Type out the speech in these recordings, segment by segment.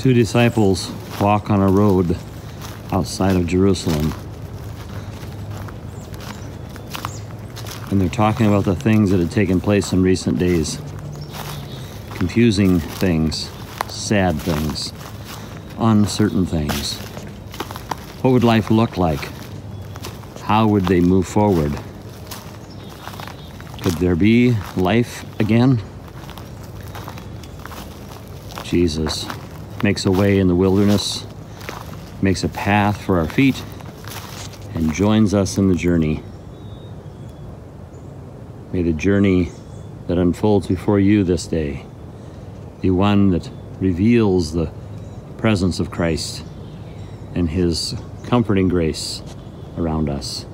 Two disciples walk on a road outside of Jerusalem. And they're talking about the things that had taken place in recent days confusing things, sad things, uncertain things. What would life look like? How would they move forward? Could there be life again? Jesus makes a way in the wilderness, makes a path for our feet, and joins us in the journey. May the journey that unfolds before you this day be one that reveals the presence of Christ and his comforting grace around us.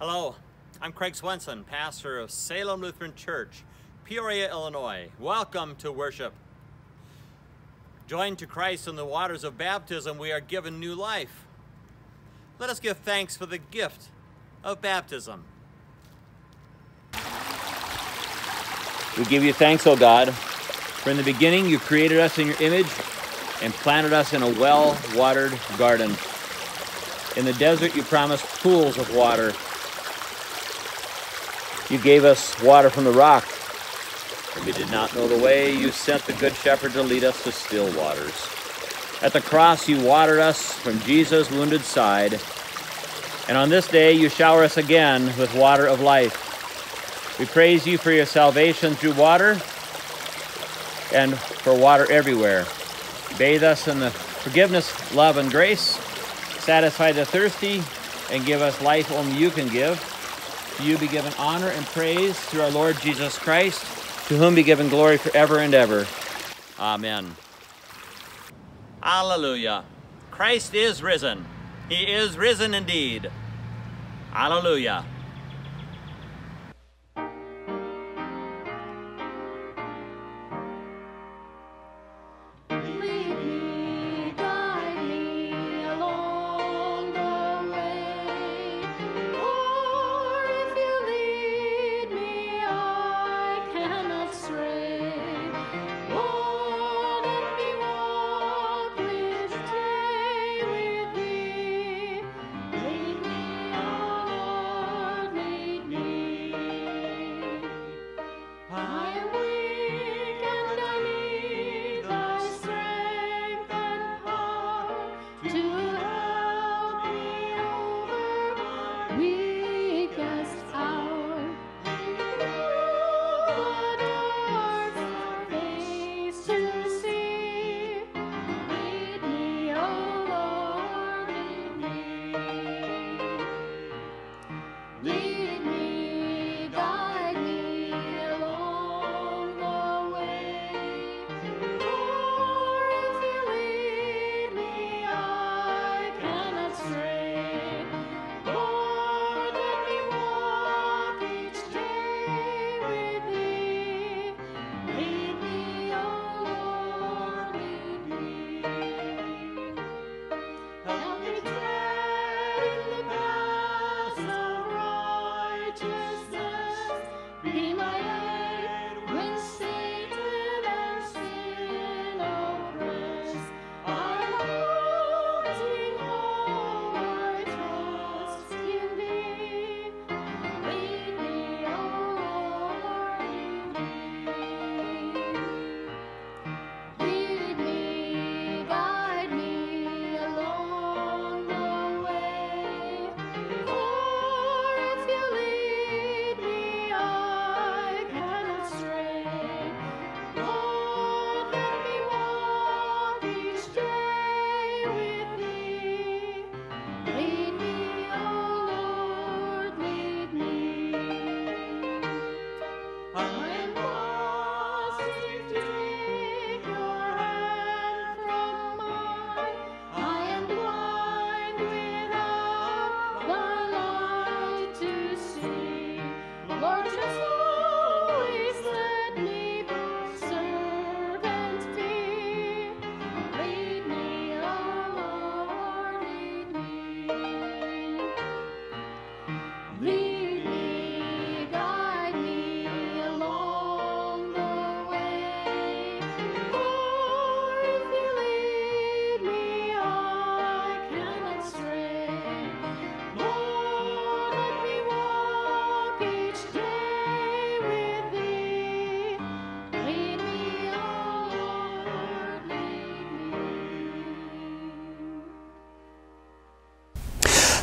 Hello, I'm Craig Swenson, pastor of Salem Lutheran Church, Peoria, Illinois. Welcome to worship. Joined to Christ in the waters of baptism, we are given new life. Let us give thanks for the gift of baptism. We give you thanks, O God, for in the beginning you created us in your image and planted us in a well-watered garden. In the desert you promised pools of water. You gave us water from the rock. We did not know the way, you sent the Good Shepherd to lead us to still waters. At the cross you watered us from Jesus' wounded side, and on this day you shower us again with water of life. We praise you for your salvation through water and for water everywhere. Bathe us in the forgiveness, love, and grace. Satisfy the thirsty and give us life only you can give. To you be given honor and praise through our Lord Jesus Christ, to whom be given glory forever and ever. Amen. Alleluia. Christ is risen. He is risen indeed. Alleluia.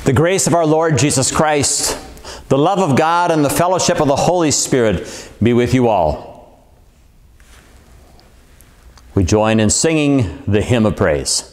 The grace of our Lord Jesus Christ, the love of God, and the fellowship of the Holy Spirit be with you all. We join in singing the hymn of praise.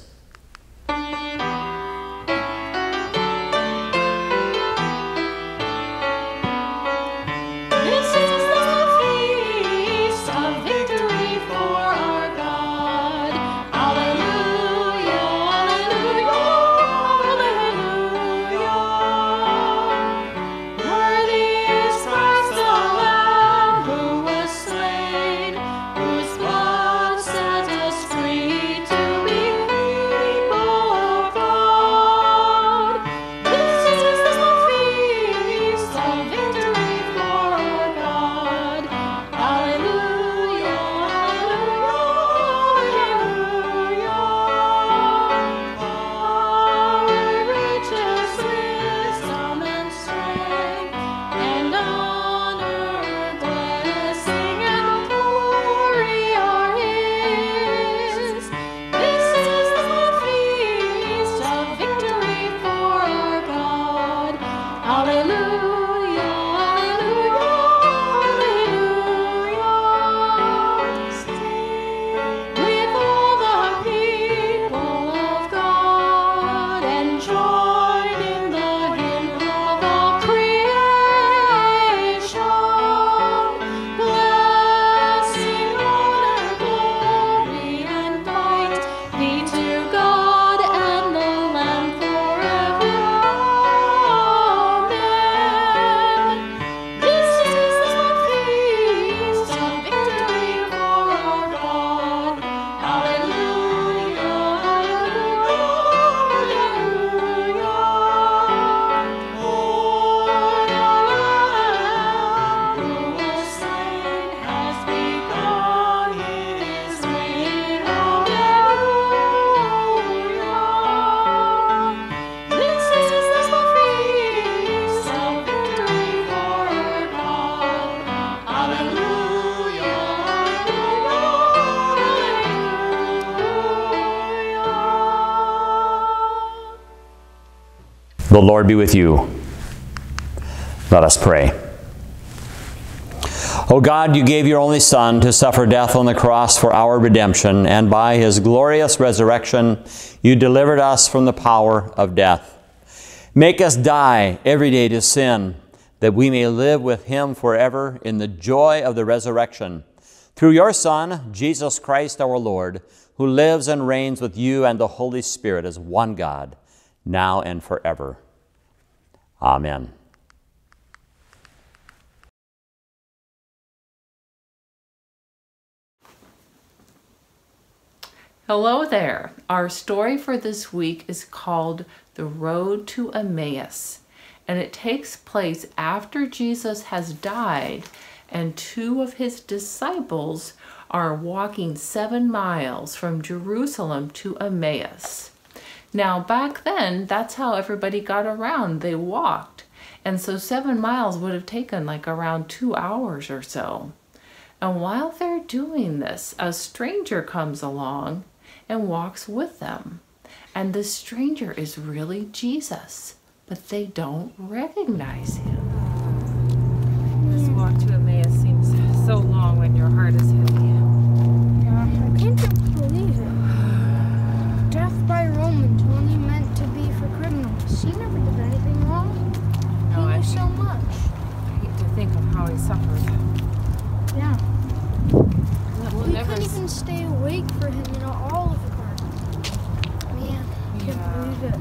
The Lord be with you. Let us pray. O God, you gave your only Son to suffer death on the cross for our redemption, and by his glorious resurrection, you delivered us from the power of death. Make us die every day to sin, that we may live with him forever in the joy of the resurrection. Through your Son, Jesus Christ our Lord, who lives and reigns with you and the Holy Spirit as one God, now and forever. Amen. Hello there. Our story for this week is called The Road to Emmaus, and it takes place after Jesus has died and two of his disciples are walking seven miles from Jerusalem to Emmaus. Now, back then, that's how everybody got around. They walked. And so, seven miles would have taken like around two hours or so. And while they're doing this, a stranger comes along and walks with them. And the stranger is really Jesus, but they don't recognize him. This walk to Emmaus seems so long when your heart is heavy. I can't believe it. Death by Romans only meant to be for criminals. He never did anything wrong. No, he I knew so much. I hate to think of how he suffered. Yeah. We'll we never couldn't even stay awake for him in all of the garden. Man, I can't Yeah. believe it.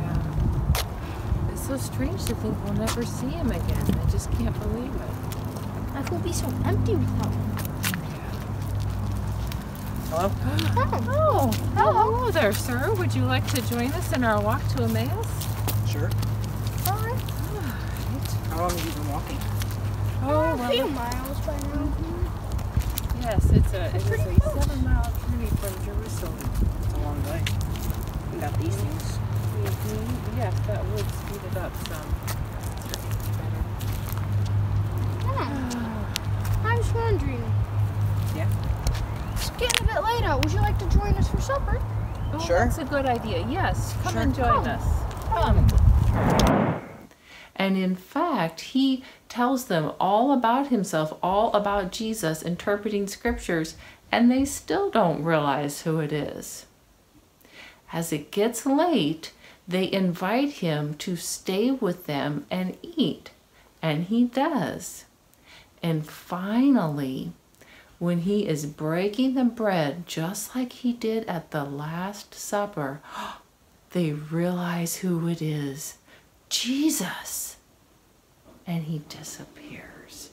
Yeah. It's so strange to think we'll never see him again. I just can't believe it. Life will be so empty without him. Hello? Oh, Oh, hello there, sir. Would you like to join us in our walk to Emmaus? Sure. all right. How long have you been walking? A few miles by now. yes, it's a, it is a seven mile journey from Jerusalem. It's a long way. You got these things. Mhm, Yes, that would speed it up some. Better. Hmm. I was wondering. Yeah. It's getting a bit late out. Would you like to join us for supper? Oh, Sure. That's a good idea. Yes, come Sure. and join Come. us. Come. And in fact, he tells them all about himself, all about Jesus, interpreting scriptures, and they still don't realize who it is. As it gets late, they invite him to stay with them and eat, and he does. And finally, when he is breaking the bread, just like he did at the Last Supper, they realize who it is Jesus. And he disappears.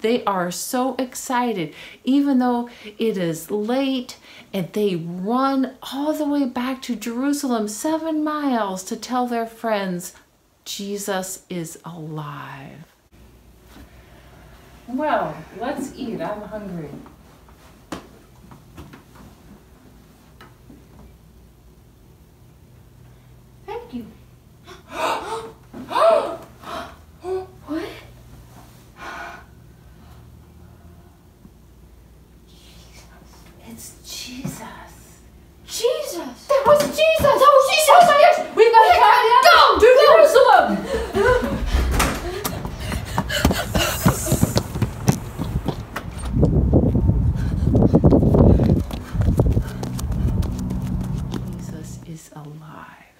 They are so excited, even though it is late, and they run all the way back to Jerusalem, seven miles, to tell their friends Jesus is alive. Well, let's eat. I'm hungry. Thank you. what? It's Jesus. Jesus! That was Jesus! Oh, Jesus! Oh my gosh! We gotta Go! try to Jerusalem! Jesus is alive.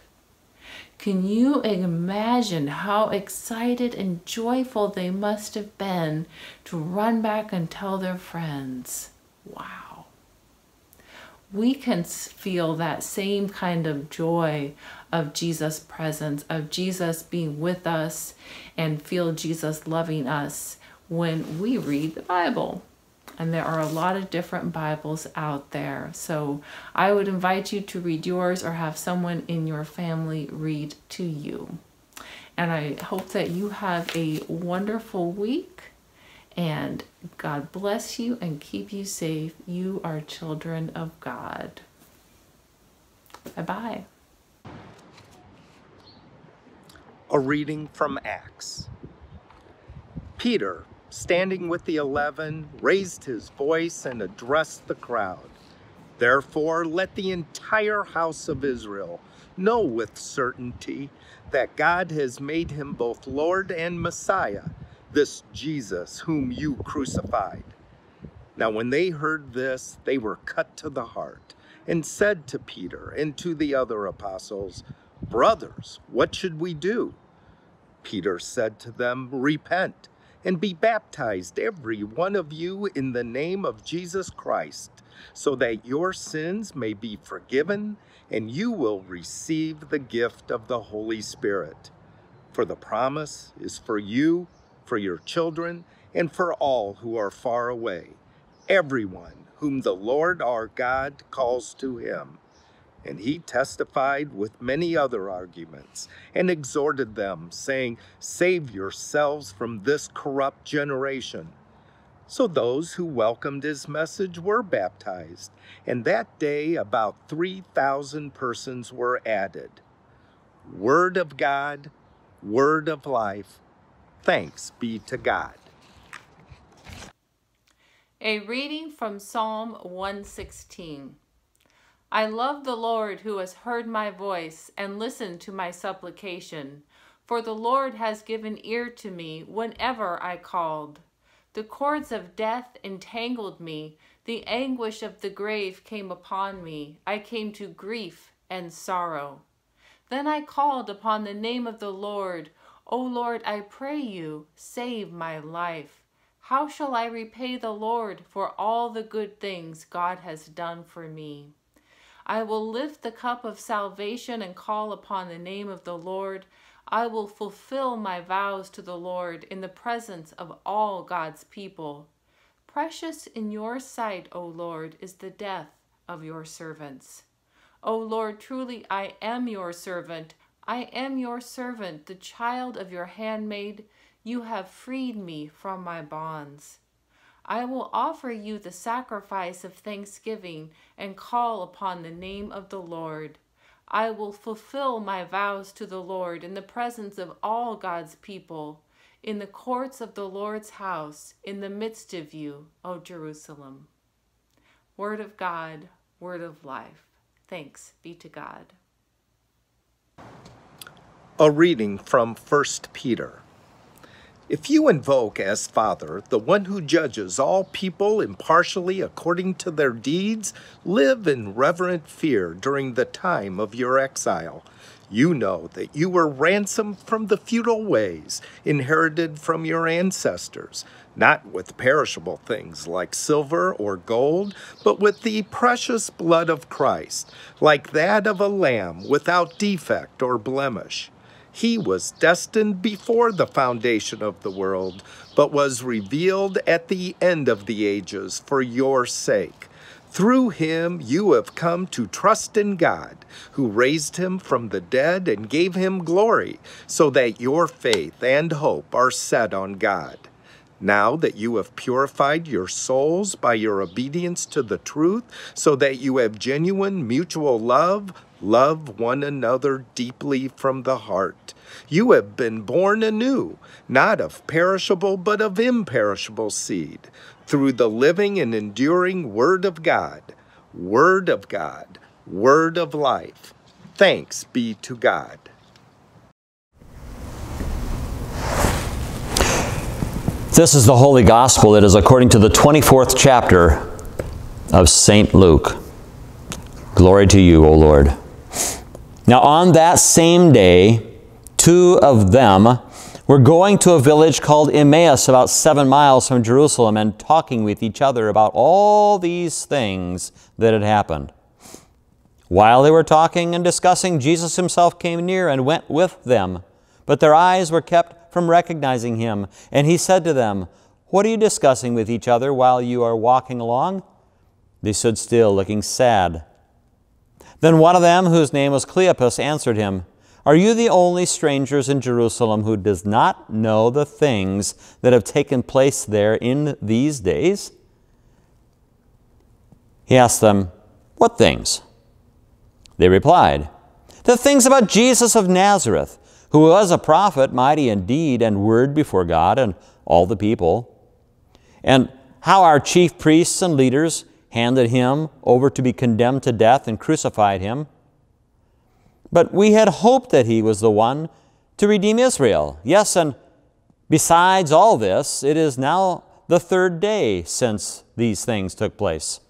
Can you imagine how excited and joyful they must have been to run back and tell their friends? Wow we can feel that same kind of joy of Jesus' presence, of Jesus being with us, and feel Jesus loving us when we read the Bible. And there are a lot of different Bibles out there. So I would invite you to read yours or have someone in your family read to you. And I hope that you have a wonderful week and God bless you and keep you safe. You are children of God. Bye bye. A reading from Acts. Peter, standing with the eleven, raised his voice and addressed the crowd. Therefore, let the entire house of Israel know with certainty that God has made him both Lord and Messiah, this Jesus whom you crucified. Now, when they heard this, they were cut to the heart and said to Peter and to the other apostles, Brothers, what should we do? Peter said to them, Repent and be baptized, every one of you, in the name of Jesus Christ, so that your sins may be forgiven and you will receive the gift of the Holy Spirit. For the promise is for you, for your children, and for all who are far away, everyone whom the Lord our God calls to him. And he testified with many other arguments and exhorted them, saying, Save yourselves from this corrupt generation. So those who welcomed his message were baptized, and that day about 3,000 persons were added. Word of God, word of life. Thanks be to God. A reading from Psalm 116. I love the Lord who has heard my voice and listened to my supplication. For the Lord has given ear to me whenever I called. The cords of death entangled me. The anguish of the grave came upon me. I came to grief and sorrow. Then I called upon the name of the Lord. O Lord, I pray you, save my life. How shall I repay the Lord for all the good things God has done for me? I will lift the cup of salvation and call upon the name of the Lord. I will fulfill my vows to the Lord in the presence of all God's people. Precious in your sight, O Lord, is the death of your servants. O Lord, truly I am your servant. I am your servant, the child of your handmaid. You have freed me from my bonds. I will offer you the sacrifice of thanksgiving and call upon the name of the Lord. I will fulfill my vows to the Lord in the presence of all God's people, in the courts of the Lord's house, in the midst of you, O Jerusalem. Word of God, word of life. Thanks be to God. A reading from 1 Peter. If you invoke as Father the one who judges all people impartially according to their deeds, live in reverent fear during the time of your exile. You know that you were ransomed from the futile ways inherited from your ancestors, not with perishable things like silver or gold, but with the precious blood of Christ, like that of a lamb without defect or blemish. He was destined before the foundation of the world, but was revealed at the end of the ages for your sake. Through him you have come to trust in God, who raised him from the dead and gave him glory, so that your faith and hope are set on God. Now that you have purified your souls by your obedience to the truth, so that you have genuine mutual love, love one another deeply from the heart. You have been born anew, not of perishable, but of imperishable seed, through the living and enduring Word of God. Word of God, Word of life. Thanks be to God. This is the Holy Gospel. It is according to the 24th chapter of St. Luke. Glory to you, O Lord. Now, on that same day, two of them were going to a village called Emmaus, about seven miles from Jerusalem, and talking with each other about all these things that had happened. While they were talking and discussing, Jesus himself came near and went with them. But their eyes were kept from recognizing him. And he said to them, What are you discussing with each other while you are walking along? They stood still, looking sad. Then one of them, whose name was Cleopas, answered him, Are you the only strangers in Jerusalem who does not know the things that have taken place there in these days? He asked them, What things? They replied, The things about Jesus of Nazareth who was a prophet, mighty in deed and word before God and all the people, and how our chief priests and leaders handed him over to be condemned to death and crucified him. But we had hoped that he was the one to redeem Israel. Yes, and besides all this, it is now the third day since these things took place.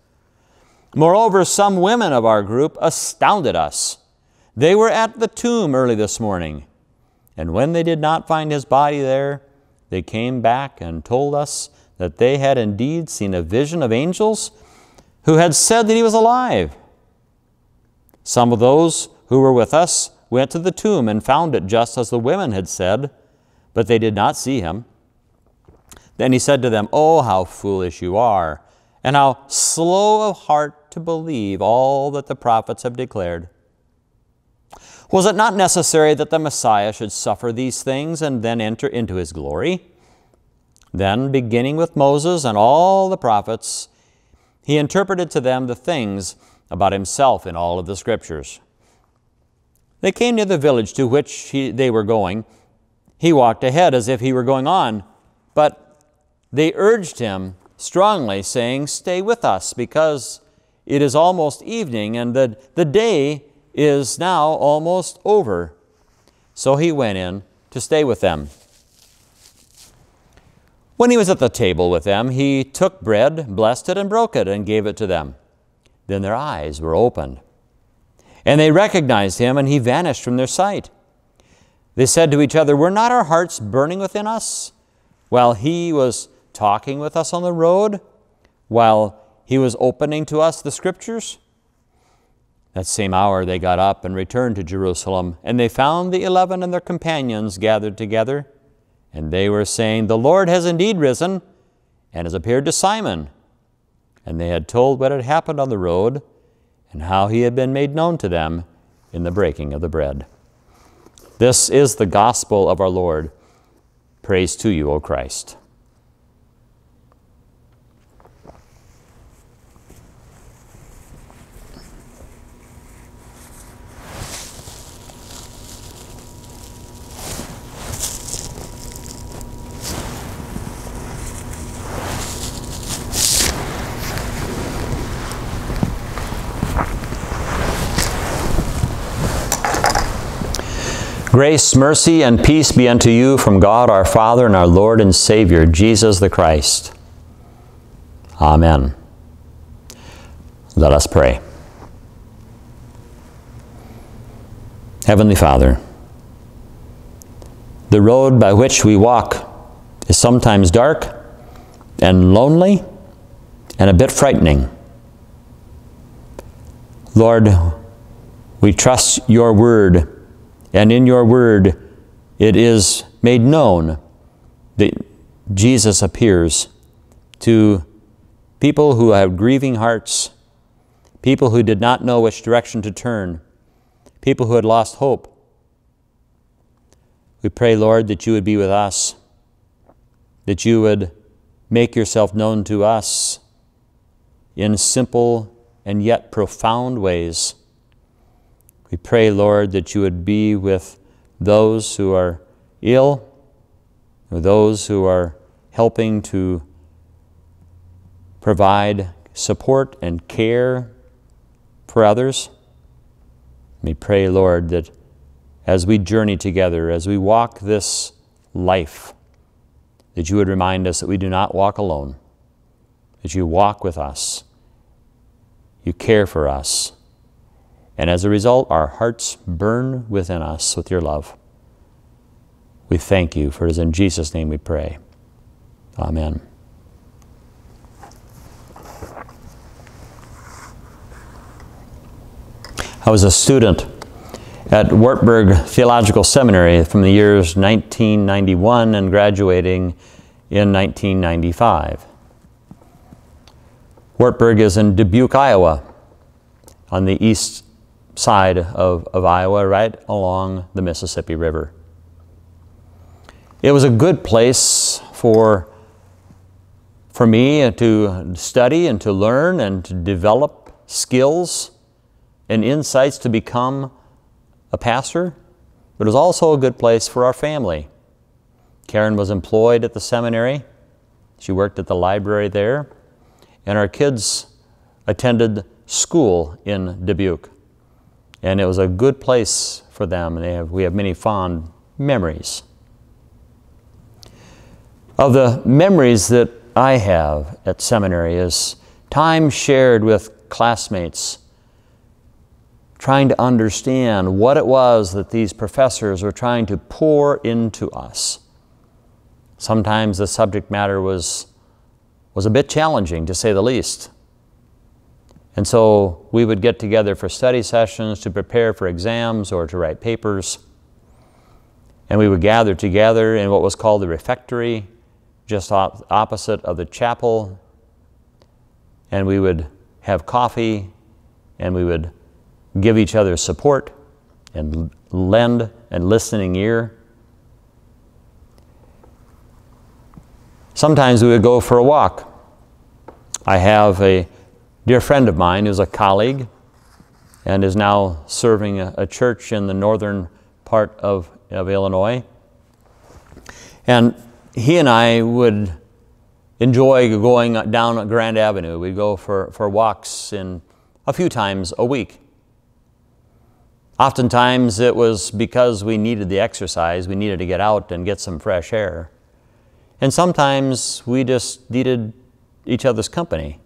Moreover, some women of our group astounded us. They were at the tomb early this morning and when they did not find his body there, they came back and told us that they had indeed seen a vision of angels who had said that he was alive. Some of those who were with us went to the tomb and found it just as the women had said, but they did not see him. Then he said to them, Oh, how foolish you are, and how slow of heart to believe all that the prophets have declared. Was it not necessary that the Messiah should suffer these things and then enter into his glory? Then, beginning with Moses and all the prophets, he interpreted to them the things about himself in all of the scriptures. They came near the village to which he, they were going. He walked ahead as if he were going on, but they urged him strongly, saying, Stay with us, because it is almost evening, and the, the day is now almost over. So he went in to stay with them. When he was at the table with them, he took bread, blessed it, and broke it, and gave it to them. Then their eyes were opened. And they recognized him, and he vanished from their sight. They said to each other, Were not our hearts burning within us while he was talking with us on the road, while he was opening to us the scriptures? That same hour they got up and returned to Jerusalem, and they found the eleven and their companions gathered together. And they were saying, The Lord has indeed risen and has appeared to Simon. And they had told what had happened on the road and how he had been made known to them in the breaking of the bread. This is the gospel of our Lord. Praise to you, O Christ. Grace, mercy, and peace be unto you from God our Father and our Lord and Savior, Jesus the Christ. Amen. Let us pray. Heavenly Father, the road by which we walk is sometimes dark and lonely and a bit frightening. Lord, we trust your word and in your word, it is made known that Jesus appears to people who have grieving hearts, people who did not know which direction to turn, people who had lost hope. We pray, Lord, that you would be with us, that you would make yourself known to us in simple and yet profound ways. We pray, Lord, that you would be with those who are ill, or those who are helping to provide support and care for others. We pray, Lord, that as we journey together, as we walk this life, that you would remind us that we do not walk alone, that you walk with us, you care for us and as a result, our hearts burn within us with your love. We thank you, for it is in Jesus' name we pray. Amen. I was a student at Wartburg Theological Seminary from the years 1991 and graduating in 1995. Wartburg is in Dubuque, Iowa, on the east side of, of Iowa, right along the Mississippi River. It was a good place for, for me to study and to learn and to develop skills and insights to become a pastor, but it was also a good place for our family. Karen was employed at the seminary. She worked at the library there. And our kids attended school in Dubuque and it was a good place for them, and have, we have many fond memories. Of the memories that I have at seminary is time shared with classmates, trying to understand what it was that these professors were trying to pour into us. Sometimes the subject matter was, was a bit challenging, to say the least. And so we would get together for study sessions to prepare for exams or to write papers. And we would gather together in what was called the refectory, just op opposite of the chapel. And we would have coffee and we would give each other support and lend and listening ear. Sometimes we would go for a walk. I have a dear friend of mine who's a colleague and is now serving a, a church in the northern part of, of Illinois. And he and I would enjoy going down Grand Avenue. We'd go for, for walks in a few times a week. Oftentimes it was because we needed the exercise, we needed to get out and get some fresh air. And sometimes we just needed each other's company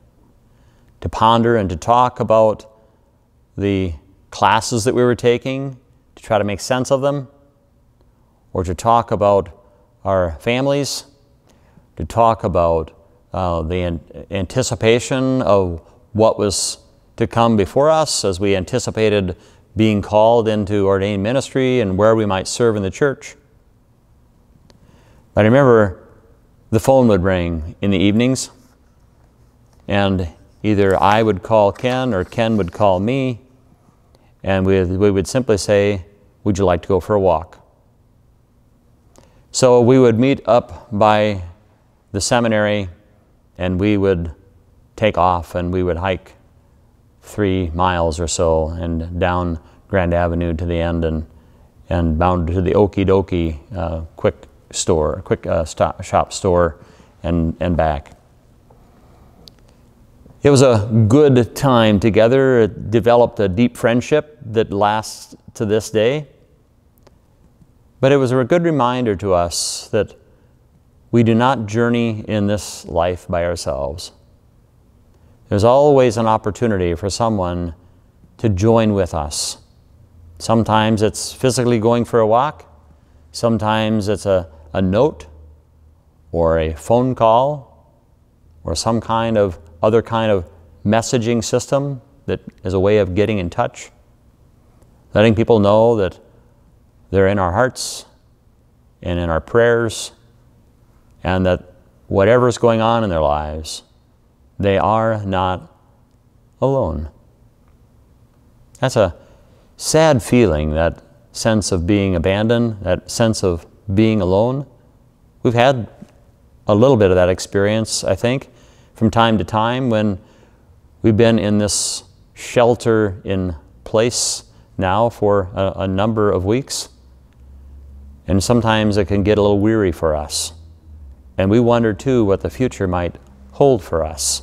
to ponder and to talk about the classes that we were taking, to try to make sense of them, or to talk about our families, to talk about uh, the an anticipation of what was to come before us as we anticipated being called into ordained ministry and where we might serve in the church. I remember the phone would ring in the evenings, and either I would call Ken or Ken would call me, and we, we would simply say, Would you like to go for a walk? So we would meet up by the seminary and we would take off and we would hike three miles or so and down Grand Avenue to the end and, and bound to the Oky Doky uh, quick store, quick uh, stop, shop store and, and back. It was a good time together. It developed a deep friendship that lasts to this day. But it was a good reminder to us that we do not journey in this life by ourselves. There's always an opportunity for someone to join with us. Sometimes it's physically going for a walk, sometimes it's a, a note or a phone call or some kind of other kind of messaging system that is a way of getting in touch, letting people know that they're in our hearts and in our prayers, and that whatever is going on in their lives, they are not alone. That's a sad feeling, that sense of being abandoned, that sense of being alone. We've had a little bit of that experience, I think, from time to time when we've been in this shelter in place now for a, a number of weeks. And sometimes it can get a little weary for us. And we wonder too what the future might hold for us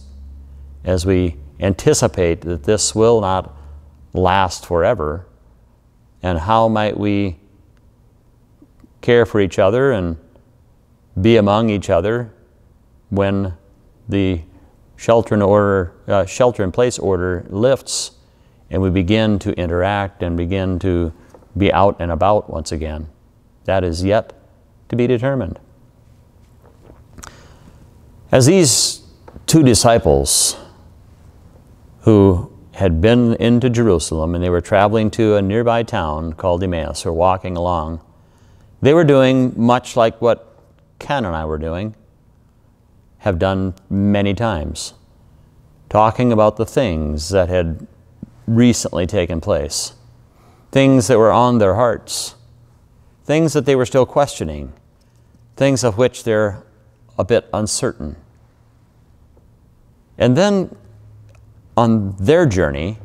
as we anticipate that this will not last forever. And how might we care for each other and be among each other when the shelter in order, uh, shelter in place order lifts and we begin to interact and begin to be out and about once again. That is yet to be determined. As these two disciples who had been into Jerusalem and they were traveling to a nearby town called Emmaus or walking along, they were doing much like what Ken and I were doing, have done many times, talking about the things that had recently taken place, things that were on their hearts, things that they were still questioning, things of which they're a bit uncertain. And then on their journey,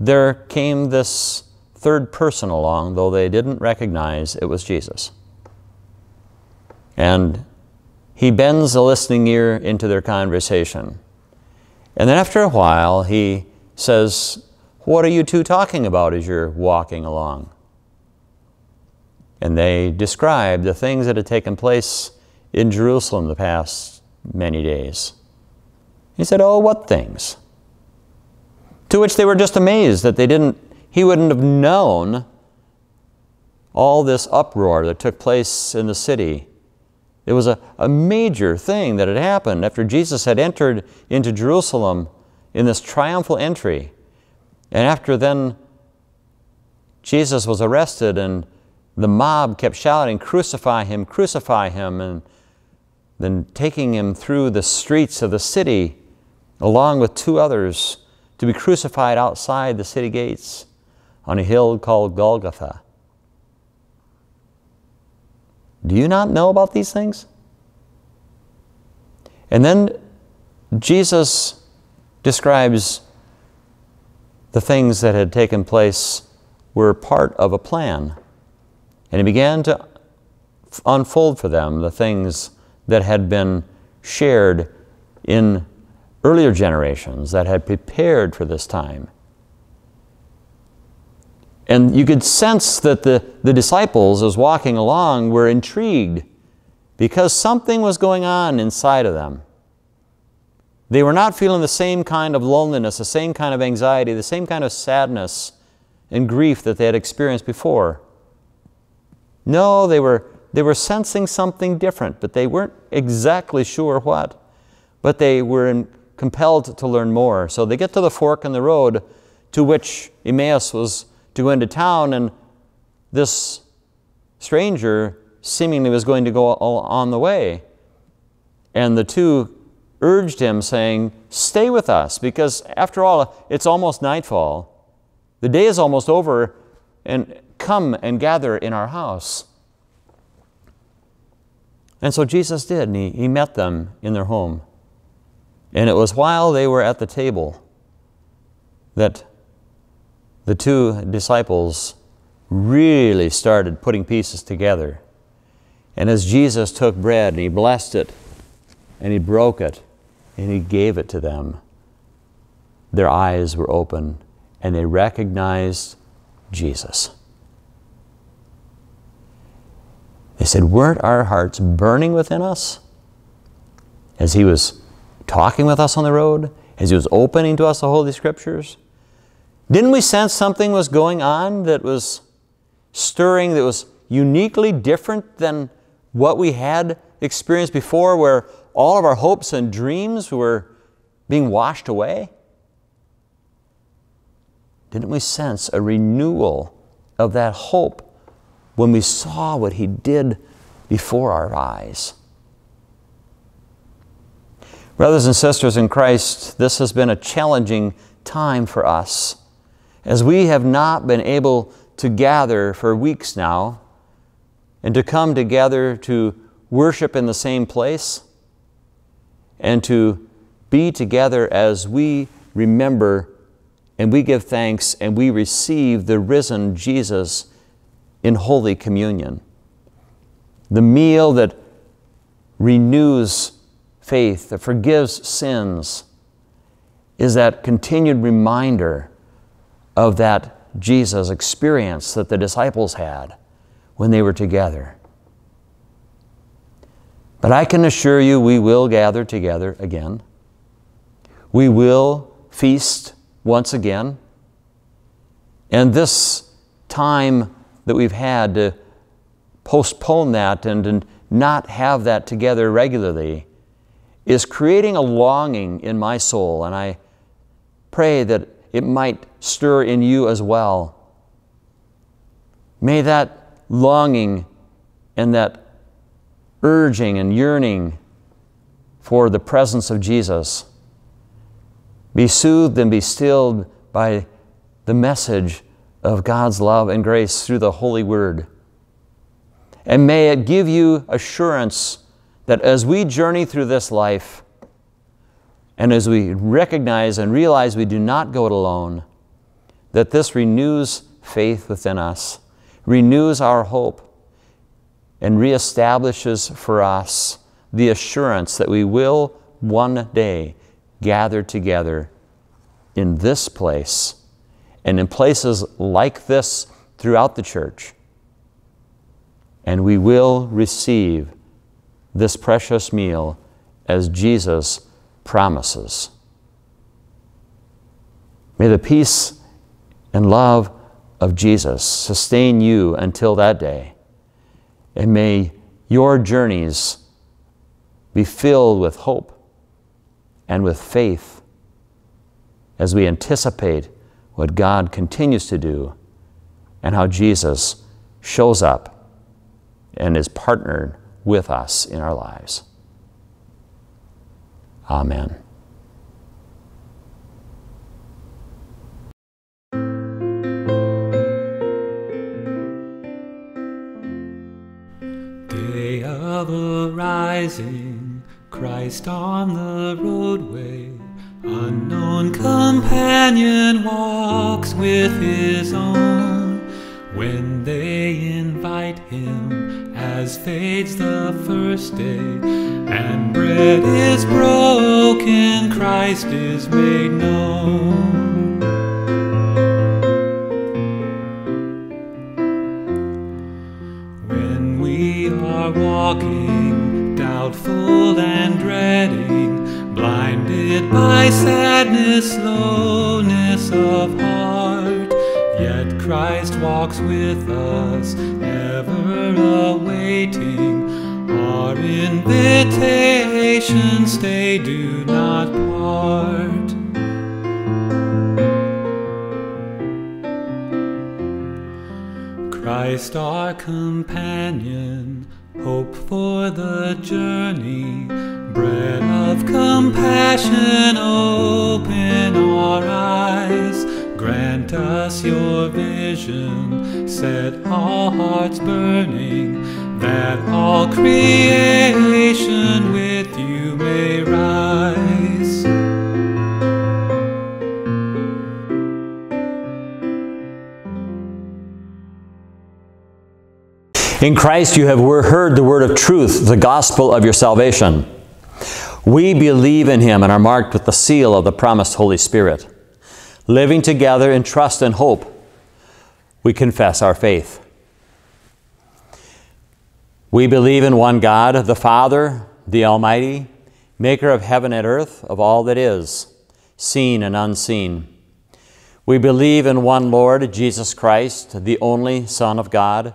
there came this third person along, though they didn't recognize it was Jesus. And he bends a listening ear into their conversation. And then after a while, he says, What are you two talking about as you're walking along? And they describe the things that had taken place in Jerusalem the past many days. He said, Oh, what things? To which they were just amazed that they didn't, he wouldn't have known all this uproar that took place in the city. It was a, a major thing that had happened after Jesus had entered into Jerusalem in this triumphal entry. And after then Jesus was arrested and the mob kept shouting, Crucify him, crucify him, and then taking him through the streets of the city along with two others to be crucified outside the city gates on a hill called Golgotha. Do you not know about these things? And then Jesus describes the things that had taken place were part of a plan. And he began to unfold for them the things that had been shared in earlier generations that had prepared for this time. And you could sense that the, the disciples, as walking along, were intrigued because something was going on inside of them. They were not feeling the same kind of loneliness, the same kind of anxiety, the same kind of sadness and grief that they had experienced before. No, they were, they were sensing something different, but they weren't exactly sure what. But they were in, compelled to learn more. So they get to the fork in the road to which Emmaus was to go into town, and this stranger seemingly was going to go on the way. And the two urged him, saying, Stay with us, because after all, it's almost nightfall. The day is almost over, and come and gather in our house. And so Jesus did, and he, he met them in their home. And it was while they were at the table that the two disciples really started putting pieces together. And as Jesus took bread and he blessed it and he broke it and he gave it to them, their eyes were open and they recognized Jesus. They said, Weren't our hearts burning within us as He was talking with us on the road, as He was opening to us the Holy Scriptures? Didn't we sense something was going on that was stirring, that was uniquely different than what we had experienced before, where all of our hopes and dreams were being washed away? Didn't we sense a renewal of that hope when we saw what He did before our eyes? Brothers and sisters in Christ, this has been a challenging time for us as we have not been able to gather for weeks now and to come together to worship in the same place and to be together as we remember and we give thanks and we receive the risen Jesus in Holy Communion. The meal that renews faith, that forgives sins, is that continued reminder of that Jesus experience that the disciples had when they were together. But I can assure you, we will gather together again. We will feast once again. And this time that we've had to postpone that and to not have that together regularly is creating a longing in my soul. And I pray that it might stir in you as well. May that longing and that urging and yearning for the presence of Jesus be soothed and be stilled by the message of God's love and grace through the Holy Word. And may it give you assurance that as we journey through this life, and as we recognize and realize we do not go it alone, that this renews faith within us, renews our hope, and reestablishes for us the assurance that we will one day gather together in this place and in places like this throughout the church. And we will receive this precious meal as Jesus promises. May the peace and love of Jesus sustain you until that day. And may your journeys be filled with hope and with faith as we anticipate what God continues to do and how Jesus shows up and is partnered with us in our lives. Amen. Arising, Christ on the roadway, unknown companion walks with his own. When they invite him, as fades the first day, and bread is broken, Christ is made known. When we are walking, doubtful and dreading, blinded by sadness, slowness of heart, yet Christ walks with us, ever awaiting our invitation. Stay, do not part. Christ our companion, hope for the journey, bread of compassion, open our eyes, grant us your vision, set all hearts burning, that all creation with you may rise. In Christ you have heard the word of truth, the gospel of your salvation. We believe in him and are marked with the seal of the promised Holy Spirit. Living together in trust and hope, we confess our faith. We believe in one God, the Father, the Almighty, maker of heaven and earth, of all that is, seen and unseen. We believe in one Lord, Jesus Christ, the only Son of God,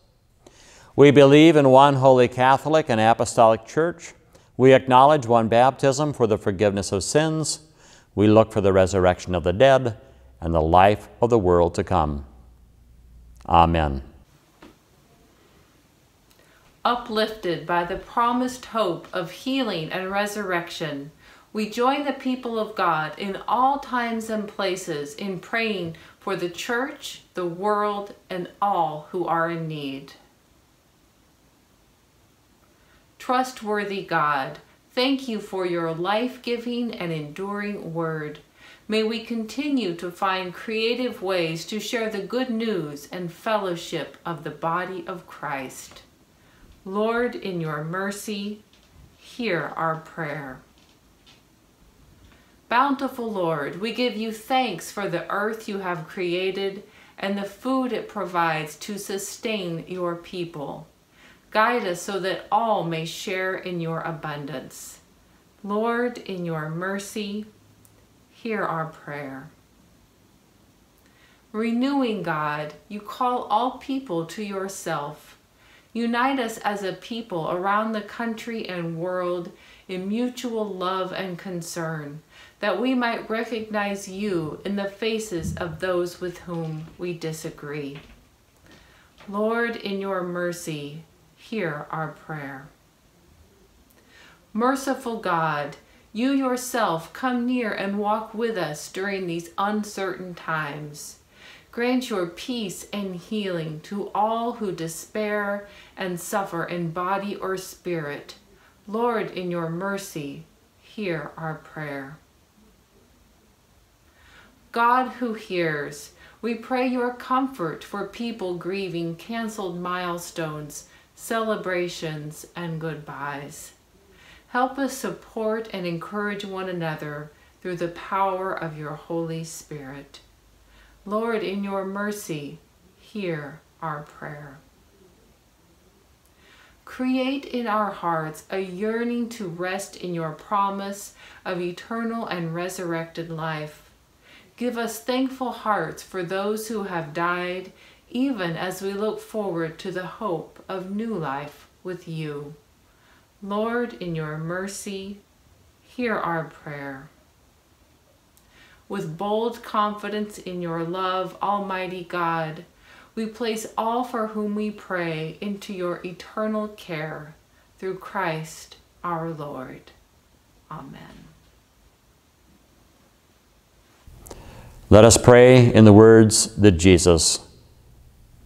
We believe in one holy Catholic and Apostolic Church. We acknowledge one baptism for the forgiveness of sins. We look for the resurrection of the dead and the life of the world to come. Amen. Uplifted by the promised hope of healing and resurrection, we join the people of God in all times and places in praying for the church, the world, and all who are in need. Trustworthy God, thank you for your life-giving and enduring word. May we continue to find creative ways to share the good news and fellowship of the body of Christ. Lord, in your mercy, hear our prayer. Bountiful Lord, we give you thanks for the earth you have created and the food it provides to sustain your people. Guide us so that all may share in your abundance. Lord, in your mercy, hear our prayer. Renewing God, you call all people to yourself. Unite us as a people around the country and world in mutual love and concern, that we might recognize you in the faces of those with whom we disagree. Lord, in your mercy, hear our prayer. Merciful God, you yourself come near and walk with us during these uncertain times. Grant your peace and healing to all who despair and suffer in body or spirit. Lord, in your mercy, hear our prayer. God who hears, we pray your comfort for people grieving canceled milestones, celebrations, and goodbyes. Help us support and encourage one another through the power of your Holy Spirit. Lord, in your mercy, hear our prayer. Create in our hearts a yearning to rest in your promise of eternal and resurrected life. Give us thankful hearts for those who have died, even as we look forward to the hope of new life with you. Lord, in your mercy, hear our prayer. With bold confidence in your love, Almighty God, we place all for whom we pray into your eternal care through Christ our Lord. Amen. Let us pray in the words that Jesus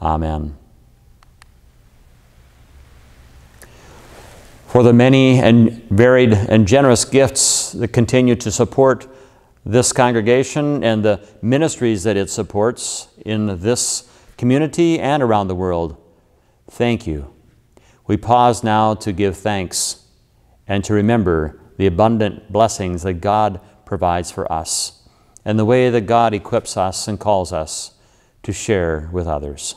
Amen. for the many and varied and generous gifts that continue to support this congregation and the ministries that it supports in this community and around the world. Thank you. We pause now to give thanks and to remember the abundant blessings that God provides for us and the way that God equips us and calls us to share with others.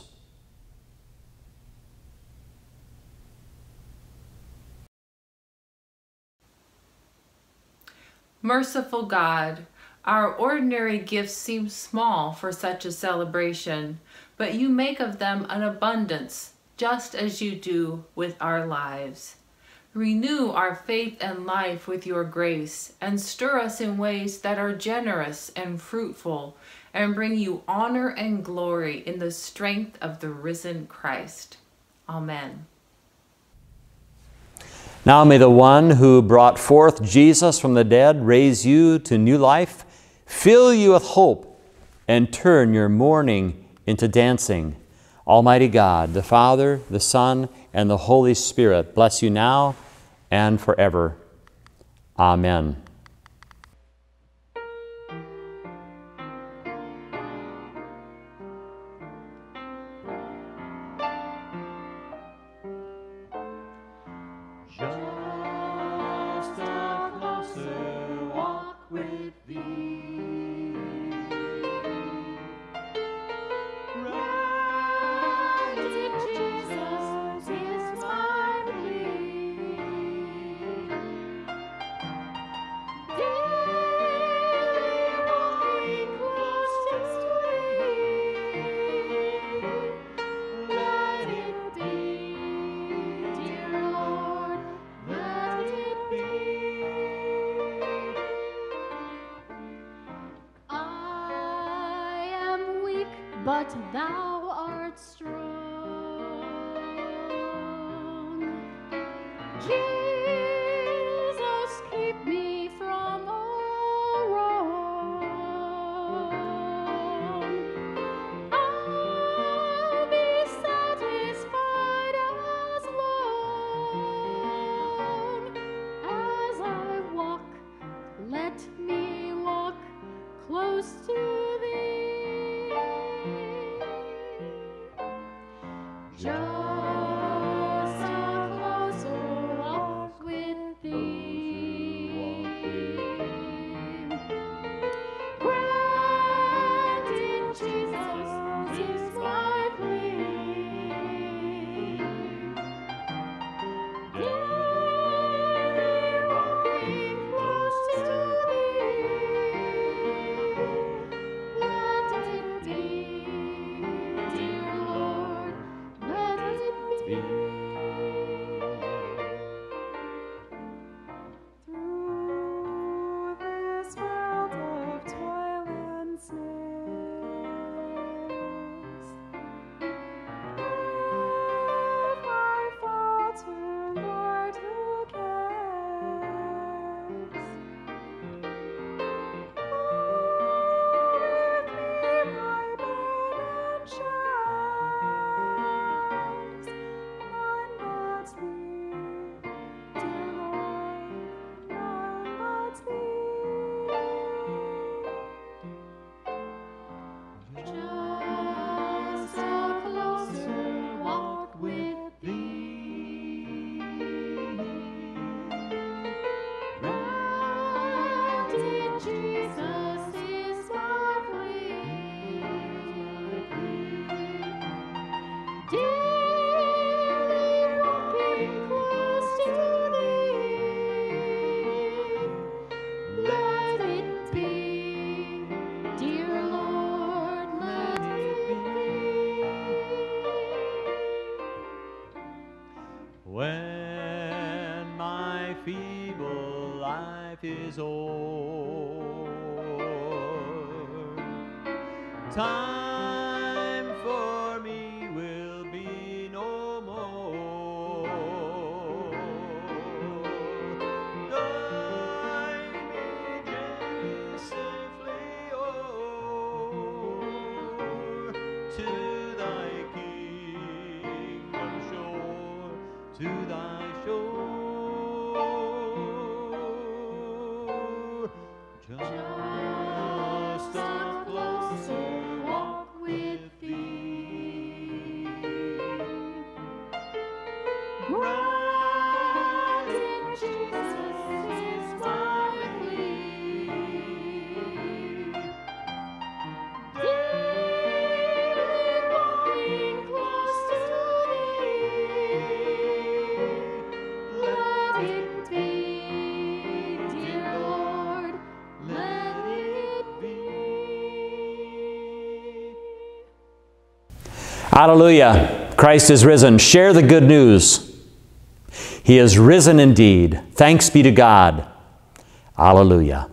Merciful God, our ordinary gifts seem small for such a celebration, but you make of them an abundance, just as you do with our lives. Renew our faith and life with your grace, and stir us in ways that are generous and fruitful, and bring you honor and glory in the strength of the risen Christ. Amen. Now may the one who brought forth Jesus from the dead raise you to new life, fill you with hope, and turn your mourning into dancing. Almighty God, the Father, the Son, and the Holy Spirit bless you now and forever. Amen. But thou time Hallelujah. Christ is risen. Share the good news. He is risen indeed. Thanks be to God. Hallelujah.